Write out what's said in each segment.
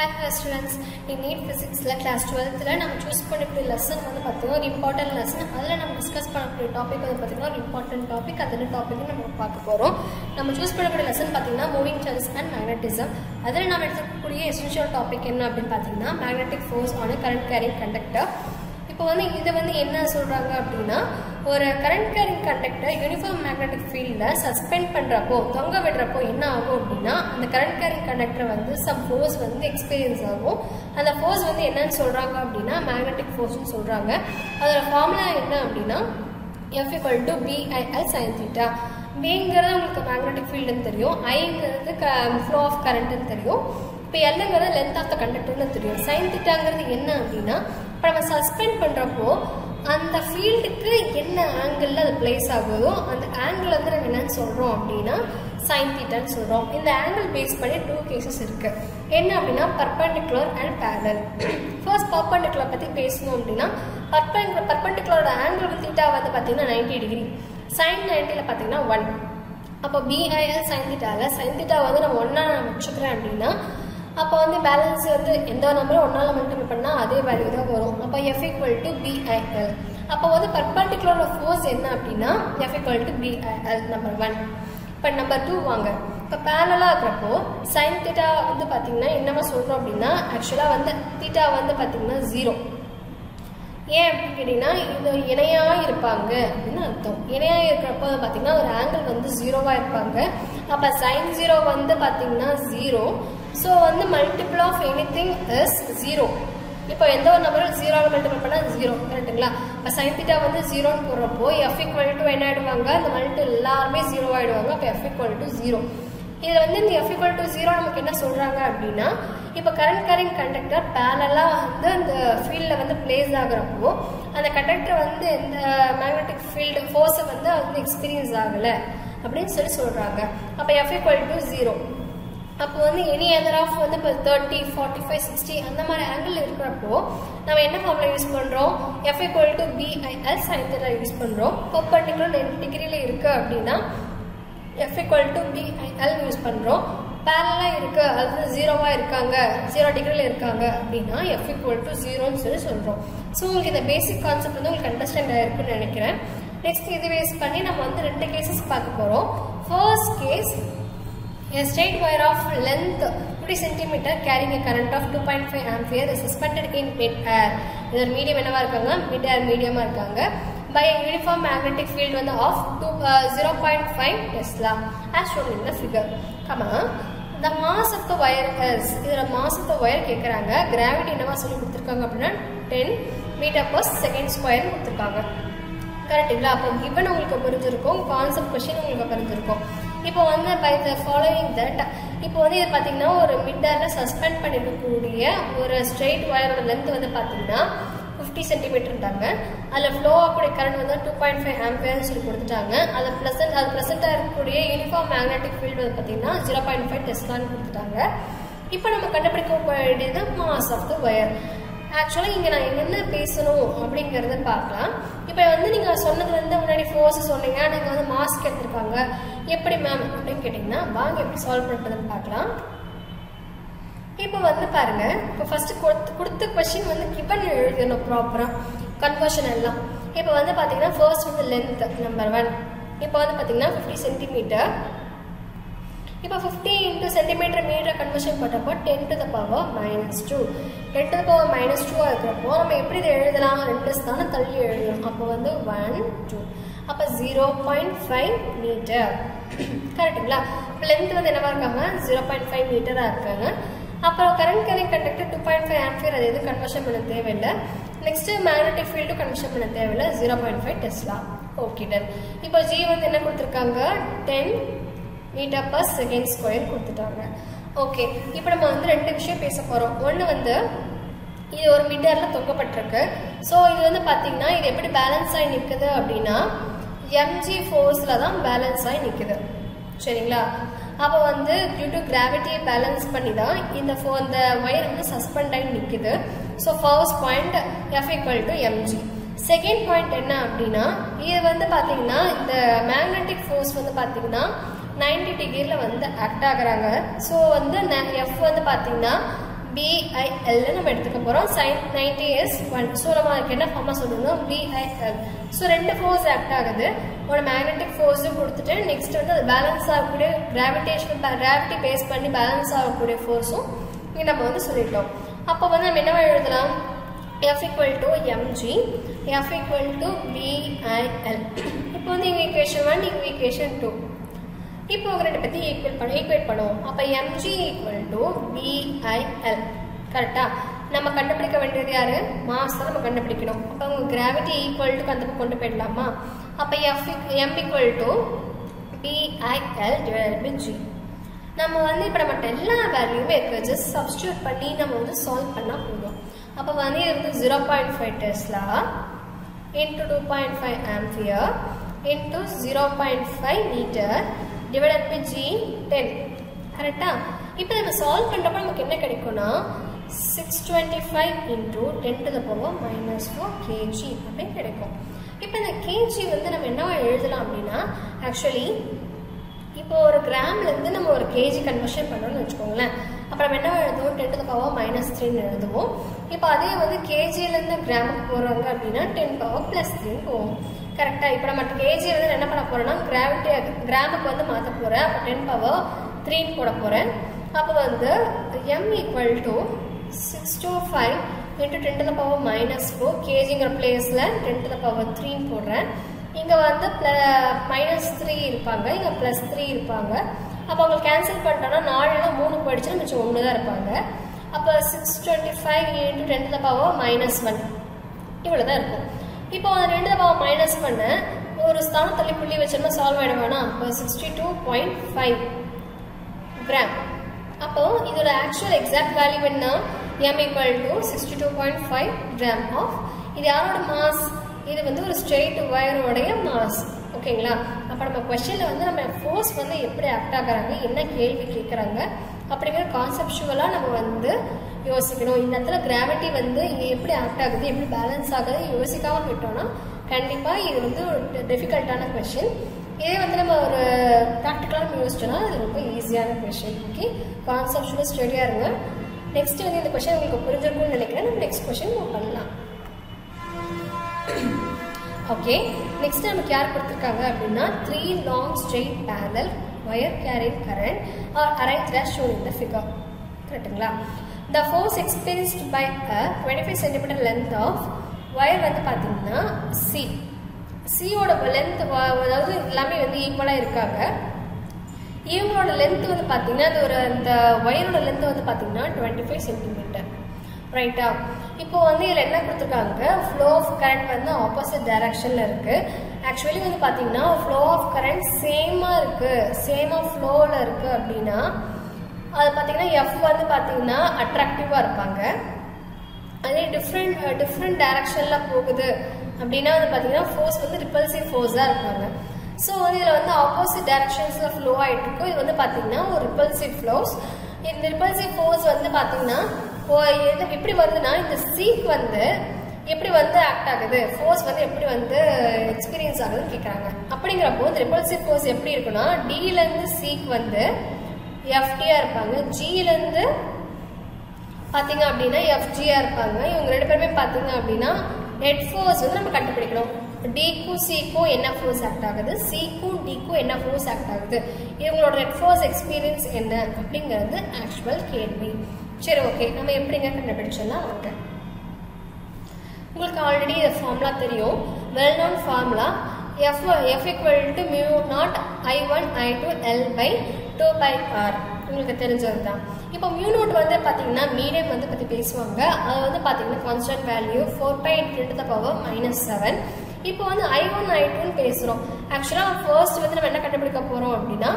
Hi hi students in NEET ஃபிசிக்ஸில் class டுவெல்த்தில் நம்ம சூஸ் பண்ணக்கூடிய லெசன் வந்து பார்த்தீங்கன்னா ஒரு இம்பார்ட்டன்ட் லெசன் அதில் நம்ம டிஸ்கஸ் பண்ணக்கூடிய டாபிக் வந்து பார்த்தீங்கன்னா ஒரு இம்பார்ட்டன்ட் டாபிக் அதில் டாபிக் நம்ம பார்க்க போகிறோம் நம்ம சூஸ் பண்ணக்கூடிய லெசன் பார்த்தீங்கன்னா மூவிங் சார்ஜஸ் அண்ட் மேக்னட்டிசம் அதில் நம்ம எடுத்துக்கக்கூடிய எசென்ஷியல் டாபிக் என்ன அப்படின்னு பார்த்தீங்கன்னா magnetic force on current carrying conductor இப்போ வந்து இதை வந்து என்ன சொல்கிறாங்க அப்படின்னா ஒரு current carrying conductor uniform magnetic ஃபீல்டில் சஸ்பெண்ட் பண்ணுறப்போ தொங்க விடுறப்போ என்ன ஆகும் அப்படின்னா அந்த கரண்ட் கேரிங் கண்டக்டர் வந்து சம் ஃபோர்ஸ் வந்து எக்ஸ்பீரியன்ஸ் ஆகும். அந்த ஃபோர்ஸ் வந்து என்னன்னு சொல்கிறாங்க அப்படின்னா மேக்னெட்டிக் ஃபோர்ஸ்னு சொல்கிறாங்க அதோட ஃபார்முலா என்ன அப்படின்னா F equal to BIL sine theta பிங்கிறது உங்களுக்கு மேக்னெட்டிக் ஃபீல்டுன்னு தெரியும். ஐங்கிறது க ஃப்ளோ ஆஃப் கரண்ட்டுன்னு தெரியும். இப்போ எல்லுங்கிறது லென்த் ஆஃப் த கண்டக்டர்னு தெரியும். சைன் திட்டாங்கிறது என்ன அப்படின்னா இப்போ நம்ம சஸ்பெண்ட் பண்ணுறப்போ அந்த ஃபீல்டுக்கு என்ன ஆங்கிளில் அது பிளேஸ் ஆகுதோ அந்த ஆங்கிள் வந்து நம்ம என்னன்னு சொல்கிறோம் அப்படின்னா சைன் தீட்டான்னு சொல்கிறோம் இந்த ஆங்கிள் பேஸ் பண்ணி டூ கேசஸ் இருக்குது என்ன அப்படின்னா perpendicular and parallel first perpendicular பற்றி பேசணும் அப்படின்னா பர்பண்டிகுலர் பர்பண்டிகுலரோட ஆங்கிள் தீட்டா வந்து பார்த்தீங்கன்னா நைன்டி டிகிரி சைன் நைன்ட்டியில் பார்த்தீங்கன்னா ஒன் அப்போ பிஐஎல் சைன் தீட்டாவில் சைன் தீட்டா வந்து நம்ம ஒன்றா நான் வச்சுக்கிறேன் அப்படின்னா அப்போ வந்து பேலன்ஸ் வந்து எந்த நம்பரும் ஒன்றால் மல்டிபிள் பண்ணால் அதே வேல்யூ தான் வரும். அப்போ எஃப் ஈக்குவல் டு பிஐஎல் அப்போ வந்து பர்பண்டிகுலரோட ஃபோர்ஸ் என்ன அப்படின்னா F equal to BIL number one இப்போ நம்பர் டூ வாங்க. இப்போ பேரலாக இருக்கிறப்போ சைன் தீட்டா வந்து பார்த்தீங்கன்னா என்னவா சொல்கிறோம் அப்படின்னா ஆக்சுவலாக வந்து தீட்டா வந்து பார்த்தீங்கன்னா ஜீரோ ஏன் அப்படின்னு கேட்டிங்கன்னா இது இணையாக இருப்பாங்க அப்படின்னு அர்த்தம். இணையாக இருக்கிறப்போ பார்த்தீங்கன்னா ஒரு ஆங்கிள் வந்து ஜீரோவாக இருப்பாங்க. அப்போ சைன் ஜீரோ வந்து பார்த்தீங்கன்னா ஜீரோ ஸோ வந்து multiple of anything is zero இப்போ எந்த ஒரு நம்பரும் ஜீரோவில் மல்டிபிள் பண்ணால் ஜீரோ கரெக்டுங்களா இப்போ சைன் தீட்டா வந்து ஜீரோன்னு போடுறப்போ எஃப் ஈக்குவல் டு என்ன ஆயிடுவாங்க? அந்த மல்டி எல்லாருமே ஜீரோ ஆயிடுவாங்க. அப்போ எஃப் ஈக்குவல் டு ஜீரோ இதில் வந்து இந்த எஃப் ஈக்குவல் டு ஜீரோ நமக்கு என்ன சொல்கிறாங்க அப்படின்னா இப்போ கரண்ட் கேரிங் கண்டக்டர் பேரலாக வந்து அந்த ஃபீல்டில் வந்து பிளேஸ் ஆகுறப்போ அந்த கண்டக்டர் வந்து எந்த மேக்னெட்டிக் ஃபீல்டு ஃபோர்ஸை வந்து அது வந்து எக்ஸ்பீரியன்ஸ் ஆகலை. அப்படின்னு சொல்லி சொல்கிறாங்க அப்போ எஃப் ஈக்குவல் டு ஜீரோ அப்போ வந்து எனி அதர் ஆஃப் வந்து இப்போ தேர்ட்டி ஃபார்ட்டி ஃபைவ் சிக்ஸ்டி அந்த மாதிரி ஆங்கிள் இருக்கிறப்போ நம்ம என்ன ஃபார்முலா யூஸ் பண்ணுறோம் F equal to BIL sine use பண்ணுறோம் பர்பண்டிகுலர் நைன் டிகிரியில் இருக்குது அப்படின்னா F equal to BIL use பண்ணுறோம் பேரலாக இருக்குது அது ஜீரோவாக இருக்காங்க. ஜீரோ டிகிரியில் இருக்காங்க அப்படின்னா எஃப் ஈக்குவல் டு ஜீரோன்னு சொல்லி சொல்கிறோம் ஸோ உங்களுக்கு இந்த பேசிக் கான்செப்ட் வந்து உங்களுக்கு அண்டர்ஸ்டாண்ட் ஆயிருக்குன்னு நினைக்கிறேன். நெக்ஸ்ட் இது பேஸ் பண்ணி நம்ம வந்து ரெண்டு கேசஸ் பார்க்க போகிறோம் first case A straight wire of length 50 cm carrying a current of 2.5 ampere is suspended in mid air. இது ஒரு மீடியம் என்னவா இருக்காங்க மிட் ஏர் மீடியமா இருக்காங்க by a uniform magnetic field வந்து of 0.5 tesla as shown in the figure. Come on. the mass of the wire is இதுல mass of the wire கேக்குறாங்க gravity என்னவா சொல்லி கொடுத்திருக்காங்க அப்படின்னா 10 meter per second square கொடுத்திருக்காங்க கரெக்டுங்களா அப்போ கிவன் உங்களுக்கு புரிஞ்சிருக்கும் கான்செப்ட் கொஸ்டின் உங்களுக்கு புரிஞ்சிருக்கும் இப்போ வந்து பை த ஃபாலோவிங் தட் இப்போ வந்து இது பார்த்தீங்கன்னா ஒரு மிட்டரில் சஸ்பெண்ட் பண்ணிருக்கக்கூடிய ஒரு ஸ்ட்ரெயிட் ஒயரோட லென்த் வந்து பார்த்தீங்கன்னா ஃபிஃப்டி சென்டிமீட்டர் இருந்தாங்க அதில் ஃப்ளோ ஆகக்கூடிய கரண்ட் வந்து டூ பாயிண்ட் ஃபைவ் ஆம்பியர்னு சொல்லி கொடுத்துட்டாங்க. அதில் ப்ளசன்ட் அது ப்ளசண்ட்டாக இருக்கக்கூடிய யூனிஃபார்ம் மேக்னெட்டிக் ஃபீல்டு வந்து பார்த்தீங்கன்னா ஜீரோ பாயிண்ட் ஃபைவ் டெஸ்ட்லான்னு கொடுத்துட்டாங்க. இப்போ நம்ம கண்டுபிடிக்க வேண்டியது மாஸ் ஆஃப் த ஒயர் ஆக்சுவலாக இங்கே நான் என்ன பேசணும் அப்படிங்கிறத பார்க்கலாம். இப்போ வந்து நீங்கள் சொன்னது வந்து முன்னாடி ஃபோர்ஸ் சொன்னீங்க. நீங்கள் வந்து மாஸ்க் எடுத்திருக்காங்க எப்படி மேம் அப்படின்னு கேட்டிங்கன்னா வாங்க எப்படி சால்வ் பண்ணுறதுன்னு பார்க்கலாம். இப்போ வந்து பாருங்க இப்போ ஃபர்ஸ்ட் கொடுத்து கொடுத்த கொஸ்டின் வந்து கிவன் எழுதணும் ப்ராப்பராக கன்வர்ஷன் எல்லாம். இப்போ வந்து பார்த்தீங்கன்னா ஃபர்ஸ்ட் வந்து லென்த் நம்பர் ஒன் இப்போ வந்து பார்த்தீங்கன்னா ஃபிஃப்டி சென்டிமீட்டர் இப்போ fifty into centimetre metre conversion பண்ணுறப்போ ten to the power minus two ten to the power minus டூவாக இருக்கிறப்போ நம்ம எப்படி இதை எழுதலாம்? ரெண்டு ஸ்தானம் தள்ளி எழுதணும். அப்போ வந்து ஒன் டூ அப்போ ஜீரோ பாயிண்ட் ஃபைவ் மீட்டர் கரெக்டுங்களா இப்போ லென்த் வந்து என்னவா இருக்காங்க? ஜீரோ பாயிண்ட் ஃபைவ் மீட்டராக இருக்காங்க. அப்புறம் current carrying conductor two point five ampere அது எதுவும் கன்வர்ஷன் பண்ண தேவையில்லை. நெக்ஸ்ட் மேக்னெட்டிக் ஃபீல்டு கன்வர்ஷன் பண்ண தேவையில்லை. Zero point five tesla okay done இப்போ ஜி வந்து என்ன கொடுத்துருக்காங்க? Ten metre per second square கொடுத்துட்டாங்க. ஓகே இப்போ நம்ம வந்து ரெண்டு விஷயம் பேச போகிறோம் ஒன்று வந்து இது ஒரு மீட்டரில் தொங்கப்பட்டிருக்கு. ஸோ இது வந்து பார்த்தீங்கன்னா இது எப்படி பேலன்ஸ் ஆகி நிற்குது அப்படின்னா எம்ஜி ஃபோர்ஸில் தான் பேலன்ஸ் ஆகி நிற்குது சரிங்களா? அப்போ வந்து டியூ டு கிராவிட்டியை பேலன்ஸ் பண்ணி தான் இந்த ஃபோ அந்த ஒயர் வந்து சஸ்பெண்ட் ஆகி நிற்குது so first point F equal to MG second point என்ன அப்படின்னா இது வந்து பார்த்தீங்கன்னா இந்த மேக்னெட்டிக் ஃபோர்ஸ் வந்து பார்த்தீங்கன்னா நைன்டி டிகிரியில் வந்து ஆக்ட் ஆகுறாங்க. ஸோ வந்து எஃப் வந்து பார்த்தீங்கன்னா பிஐஎல் நம்ம எடுத்துக்க போகிறோம் sine ninety is one so நம்ம அதுக்கு என்ன ஃபார்மாக சொல்லணும்? பிஐஎல் ஸோ ரெண்டு ஃபோர்ஸ் ஆக்ட் ஆகுது. ஒரு மேக்னெட்டிக் ஃபோர்ஸும் கொடுத்துட்டு நெக்ஸ்ட் வந்து அது பேலன்ஸ் ஆகக்கூடிய கிராவிடேஷன் கிராவிட்டி பேஸ் பண்ணி பேலன்ஸ் ஆகக்கூடிய ஃபோர்ஸும் இங்கே நம்ம வந்து சொல்லிட்டோம். அப்போ வந்து நம்ம என்ன எழுதலாம்? F equal to mg, F equal to BIL. இப்போ வந்து இங்கே equation 1, இங்கே equation 2. இப்போ அவங்க ரெண்டு பற்றி ஈக்குவல் பண்ண ஈக்குவேட் பண்ணுவோம் அப்போ எம்ஜி ஈக்குவல் டு பிஐஎல் கரெக்டா நம்ம கண்டுபிடிக்க வேண்டியது யாரு? மாஸ் தான் நம்ம கண்டுபிடிக்கணும். அப்போ அவங்க கிராவிட்டி ஈக்குவல் டு அந்த கொண்டு போயிடலாமா? அப்போ F M equal to BIL divide by g நம்ம வந்து இப்போ நம்ம எல்லா வேல்யூமே இருக்குது ஜஸ்ட் சப்ஸ்டியூட் பண்ணி நம்ம வந்து சால்வ் பண்ணால் போதும். அப்போ வந்து இது வந்து zero point five tesla into two point five ampere into zero point five metre divided by g ten கரெக்டா இப்போ நம்ம சால்வ் பண்ணுறப்ப நமக்கு என்ன கிடைக்கும்னா six twenty five into ten to the power minus four kg அப்படின்னு கிடைக்கும். இப்போ இந்த கேஜி வந்து நம்ம என்னவா எழுதலாம் அப்படின்னா ஆக்சுவலி இப்போ ஒரு கிராம்லேருந்து நம்ம ஒரு கேஜி கன்வர்ஷன் பண்ணோம்னு வச்சுக்கோங்களேன். அப்புறம் நம்ம என்ன எழுதுவோம்? டென் டு பவர் மைனஸ் த்ரீன்னு எழுதுவோம். இப்போ அதே வந்து கேஜிலேருந்து கிராமுக்கு போகிறாங்க அப்படின்னா டென் பவர் ப்ளஸ் த்ரீன்னு போவோம். கரெக்டாக இப்போ நம்ம வந்து என்ன பண்ண போகிறோம்னா கிராவிட்டி கிராமுக்கு வந்து மாற்ற போகிறேன் அப்போ டென் பவர் த்ரீன்னு போட போகிறேன் அப்போ வந்து M equal to six two five into ten to the power minus four கேஜிங்கிற பிளேஸில் டென் டு த பவர் த்ரீன்னு போடுறேன். இங்கே வந்து ப்ள மைனஸ் த்ரீ இருப்பாங்க. இங்கே ப்ளஸ் த்ரீ இருப்பாங்க. அப்போ அவங்க கேன்சல் பண்ணிட்டோன்னா நாலுலாம் மூணு போயிடுச்சுன்னா மிச்சம் ஒன்று தான் இருப்பாங்க. அப்போ six twenty five into ten to the power minus one இவ்வளோ தான் இருக்கும். இப்போ அதை ரெண்டு பவர் மைனஸ் பண்ண. ஒரு ஸ்தானம் தள்ளி புள்ளி வச்சோம்னா சால்வ் ஆகிடுவானா இப்போ sixty two point five gram அப்போ இதோட ஆக்சுவல் எக்ஸாக்ட் வேல்யூ என்ன? M equal to sixty two point five gram of இது யாரோட மாஸ் இது வந்து ஒரு ஸ்ட்ரெயிட் ஒயரோடைய மாஸ் ஓகேங்களா அப்போ நம்ம கொஷனில் வந்து நம்ம ஃபோர்ஸ் வந்து எப்படி ஆக்ட் ஆகுறாங்க என்ன கேள்வி கேட்குறாங்க அப்படிங்கிற கான்செப்டுவலாக நம்ம வந்து யோசிக்கணும். இந்த இடத்துல கிராவிட்டி வந்து இங்கே எப்படி ஆக்ட் ஆகுது எப்படி பேலன்ஸ் ஆகுது யோசிக்காமல் விட்டோம்னா கண்டிப்பாக இது வந்து ஒரு டிஃபிகல்ட்டான கொஷின் இதே வந்து நம்ம ஒரு ப்ராக்டிக்கலாக நம்ம யோசிச்சோன்னா அது ரொம்ப ஈஸியான கொஷின் ஓகே கான்செப்டுவல் ஸ்டடியாக இருங்க. நெக்ஸ்ட் வந்து இந்த கொஷின் உங்களுக்கு புரிஞ்சிருக்கும்னு நினைக்கிறேன். நம்ம நெக்ஸ்ட் கொஷின் நம்ம பண்ணலாம். ஓகே நெக்ஸ்ட் நமக்கு யார் கொடுத்துருக்காங்க அப்படின்னா three long straight parallel wire carrying current are arrange as shown in the figure. The force force experienced by a 25 cm length of wire வந்து பார்த்தீங்கன்னா சி சியோட லென்த் அதாவது எல்லாமே வந்து ஈக்குவலாக இருக்காங்க. இவங்களோட லென்த் வந்து பார்த்தீங்கன்னா அது ஒரு அந்த ஒயரோட லென்த் வந்து பார்த்தீங்கன்னா டுவெண்ட்டி ஃபைவ் சென்டிமீட்டர் ரைட்டா இப்போ வந்து இதில் என்ன கொடுத்துருக்காங்க? ஃப்ளோ ஆஃப் கரண்ட் வந்து ஆப்போசிட் டைரக்ஷனில் இருக்குது ஆக்சுவலி வந்து பார்த்தீங்கன்னா ஃப்ளோ ஆஃப் கரண்ட் சேமாக இருக்குது சேமாக ஃப்ளோவில் இருக்குது அப்படின்னா அது பார்த்தீங்கன்னா எஃப் வந்து பார்த்தீங்கன்னா அட்ராக்டிவாக இருப்பாங்க. அதே டிஃப்ரெண்ட் டிஃப்ரெண்ட் டைரக்ஷனில் போகுது அப்படின்னா வந்து பார்த்தீங்கன்னா ஃபோர்ஸ் வந்து ரிப்பல்சிவ் ஃபோர்ஸாக இருப்பாங்க. ஸோ வந்து இதில் வந்து ஆப்போசிட் டைரக்ஷன்ஸில் ஃப்ளோ ஆகிட்டு இருக்கும் இது வந்து பார்த்தீங்கன்னா ஒரு ரிப்பல்சிவ் ஃப்ளோஸ் இந்த ரிப்பல்சிவ் ஃபோர்ஸ் வந்து பார்த்தீங்கன்னா எப்படி வருதுன்னா இந்த சீக் வந்து எப்படி வந்து ஆக்ட் ஆகுது? ஃபோர்ஸ் வந்து எப்படி வந்து எக்ஸ்பீரியன்ஸ் ஆகுதுன்னு கேட்குறாங்க அப்படிங்கிறப்போ இந்த ரிப்பல்சிவ் ஃபோர்ஸ் எப்படி இருக்குன்னா டிலேருந்து சீக் வந்து எஃப்டியாக இருப்பாங்க. ஜியிலேருந்து பார்த்தீங்க அப்படின்னா எஃப்ஜியாக இருப்பாங்க. இவங்க ரெண்டு பேருமே பார்த்தீங்க அப்படின்னா நெட் ஃபோர்ஸ் வந்து நம்ம கண்டுபிடிக்கணும். டிக்கும் சிக்கும் என்ன ஃபோர்ஸ் ஆக்ட் ஆகுது? சிக்கும் டிக்கும் என்ன ஃபோர்ஸ் ஆக்ட் ஆகுது? இவங்களோட நெட் ஃபோர்ஸ் எக்ஸ்பீரியன்ஸ் என்ன அப்படிங்கிறது ஆக்சுவல் கேள்வி. சரி ஓகே நம்ம எப்படிங்க கண்டுபிடிச்சோம்னா வாங்க. உங்களுக்கு ஆல்ரெடி இந்த ஃபார்முலா தெரியும். Well known formula F F equal to mu naught I one I two L by two pi R உங்களுக்கு தெரிஞ்சது தான் இப்போ மியூ நோட் வந்து பார்த்தீங்கன்னா மீடியம் வந்து பற்றி பேசுவாங்க. அது வந்து பார்த்தீங்கன்னா constant value four pi into the power minus seven இப்போ வந்து ஐ ஒன் ஐ டூன்னு பேசுகிறோம் ஆக்சுவலாக ஃபர்ஸ்ட் வந்து நம்ம என்ன கண்டுபிடிக்க போகிறோம் அப்படின்னா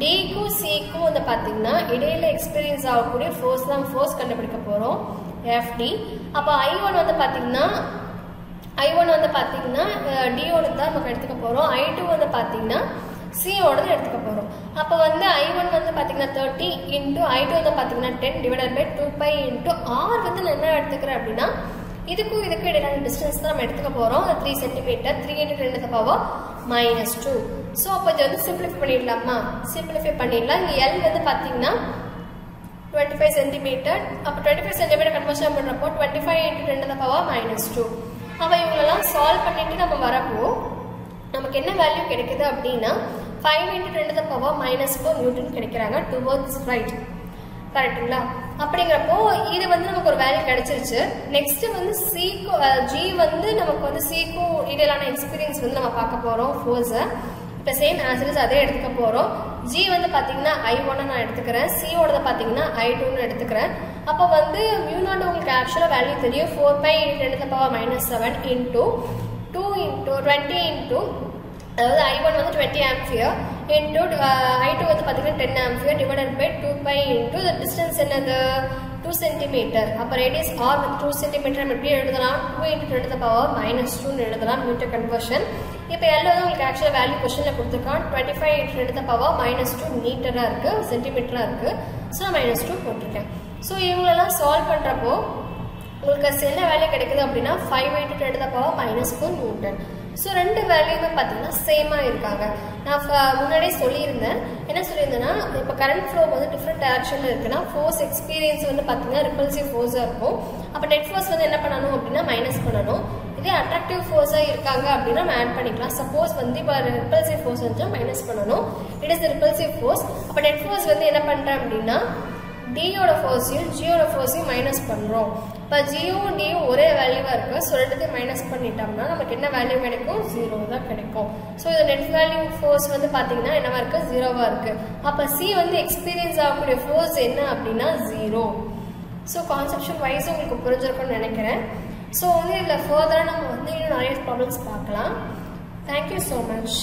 டிக்கும் சிக்கும் வந்து பார்த்தீங்கன்னா இடையில எக்ஸ்பீரியன்ஸ் ஆகக்கூடிய ஃபோர்ஸ் தான் ஃபோர்ஸ் கண்டுபிடிக்க போகிறோம் எஃப்டி அப்போ ஐ ஒன் வந்து பார்த்தீங்கன்னா ஐ ஒன் வந்து பார்த்தீங்கன்னா டியோட தான் நம்ம எடுத்துக்க போகிறோம் ஐ டூ வந்து பார்த்தீங்கன்னா சியோடது எடுத்துக்க போகிறோம் அப்போ வந்து ஐ ஒன் வந்து பார்த்தீங்கன்னா தேர்ட்டி இன்ட்டு ஐ டூ வந்து பார்த்தீங்கன்னா ten divided by two pi into R வந்து நான் என்ன எடுத்துக்கிறேன் அப்படின்னா இதுக்கும் இதுக்கும் இடையிலான டிஸ்டன்ஸ் தான் நம்ம எடுத்துக்க போகிறோம் த்ரீ சென்டிமீட்டர் த்ரீ இன்ட்டு ரெண்டு பவர் மைனஸ் டூ ஸோ அப்போ இது வந்து சிம்பிளிஃபை பண்ணிடலாமா? சிம்பிளிஃபை பண்ணிடலாம். இங்கே எல் வந்து பார்த்தீங்கன்னா டுவெண்ட்டி ஃபைவ் சென்டிமீட்டர் அப்போ டுவெண்ட்டி ஃபைவ் சென்டிமீட்டர் கன்வர்ஷன் பண்ணுறப்போ டுவெண்ட்டி ஃபைவ் இன்ட்டு ரெண்டு பவர் மைனஸ் டூ அப்போ இவங்களெல்லாம் சால்வ் பண்ணிட்டு நம்ம வரப்போ நமக்கு என்ன வேல்யூ கிடைக்குது அப்படின்னா five into ten the power minus four newton கிடைக்கிறாங்க towards right கரெக்டுங்களா அப்படிங்கிறப்போ இது வந்து நமக்கு ஒரு வேல்யூ கிடைச்சிருச்சு. நெக்ஸ்ட் வந்து சீக்கும் ஜி வந்து நமக்கு வந்து சீக்கும் டீடைலான எக்ஸ்பீரியன்ஸ் வந்து நம்ம பார்க்க போகிறோம் ஃபோர்ஸை இப்போ சேம் ஆன்சர்ஸ் அதே எடுத்துக்க போகிறோம் ஜி வந்து பார்த்தீங்கன்னா ஐ ஒன்னு நான் எடுத்துக்கிறேன். சியோடத பார்த்தீங்கன்னா ஐ டூன்னு எடுத்துக்கிறேன். அப்போ வந்து மியூ நாட் உங்களுக்கு ஆக்சுவலாக வேல்யூ தெரியும். Four pi into power minus seven into two into twenty into அதாவது ஐ ஒன் வந்து twenty ampere into I two வந்து பார்த்தீங்கன்னா ten ampere divided by two pi into distance என்னது? டூ சென்டிமீட்டர் அப்போ radius R வந்து two centimetre நம்ம எப்படி எழுதலாம்? Two into twenty power minus டூன்னு எழுதலாம் மீட்டர் கன்வர்ஷன் இப்போ எல்லாம் வந்து உங்களுக்கு ஆக்சுவலாக வேல்யூ கொஸ்டினில் கொடுத்துருக்கான். Twenty five into twenty power minus two மீட்டராக இருக்குது சென்டிமீட்டராக இருக்குது ஸோ நான் மைனஸ் டூ போட்டிருக்கேன். ஸோ இவங்களெல்லாம் சால்வ் பண்ணுறப்போ உங்களுக்கு என்ன வேல்யூ கிடைக்குது அப்படின்னா five into ten the power minus four newton so ரெண்டு வேல்யூமே பார்த்தீங்கன்னா சேமாக இருக்காங்க. நான் முன்னாடியே சொல்லியிருந்தேன். என்ன சொல்லியிருந்தேன்னா இப்போ கரண்ட் ஃப்ளோ வந்து டிஃப்ரெண்ட் டேரக்ஷனில் இருக்குன்னா ஃபோர்ஸ் எக்ஸ்பீரியன்ஸ் வந்து பார்த்தீங்கன்னா ரிப்பல்சிவ் ஃபோர்ஸாக இருக்கும். அப்போ நெட் ஃபோர்ஸ் வந்து என்ன பண்ணணும் அப்படின்னா மைனஸ் பண்ணணும். இதே அட்ராக்டிவ் ஃபோர்ஸாக இருக்காங்க அப்படின்னா நம்ம ஆட் பண்ணிக்கலாம். சப்போஸ் வந்து இப்போ ரிப்பல்சிவ் ஃபோர்ஸ் வந்து மைனஸ் பண்ணணும். இட் இஸ் ரிப்பல்சிவ் ஃபோர்ஸ் அப்போ நெட் ஃபோர்ஸ் வந்து என்ன பண்ணுறேன் அப்படின்னா டியோட ஃபோர்ஸையும் ஜியோட ஃபோர்ஸையும் மைனஸ் பண்ணுறோம் இப்போ ஜியோவும் டியும் ஒரே வேல்யூவாக இருக்குது ஸோ ரெண்டுத்தையும் மைனஸ் பண்ணிட்டோம்னா நமக்கு என்ன வேல்யூ கிடைக்கும்? ஜீரோ தான் கிடைக்கும். ஸோ இது நெட் வேல்யூ ஃபோர்ஸ் வந்து பார்த்தீங்கன்னா என்னவா இருக்குது ஜீரோவாக இருக்குது அப்போ சி வந்து எக்ஸ்பீரியன்ஸ் ஆகக்கூடிய ஃபோர்ஸ் என்ன அப்படின்னா ஜீரோ ஸோ கான்செப்ஷன் வைஸ் உங்களுக்கு புரிஞ்சிருக்கும்னு நினைக்கிறேன். ஸோ வந்து இதில் ஃபர்தராக நம்ம வந்து இன்னும் நிறைய ப்ராப்ளம்ஸ் பார்க்கலாம். Thank you so much